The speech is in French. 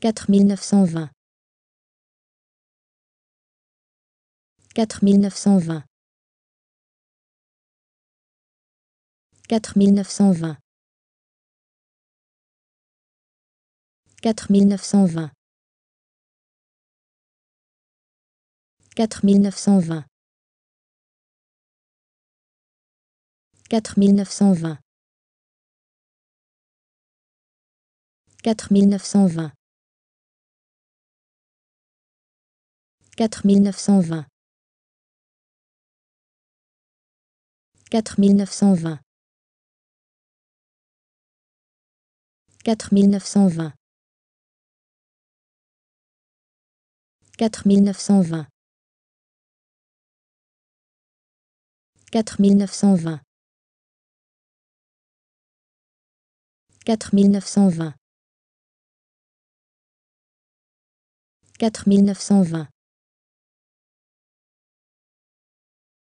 4920 4920 4920 4920 4920 4920 4920 4920 4920 4920 4920 4920 4920 4920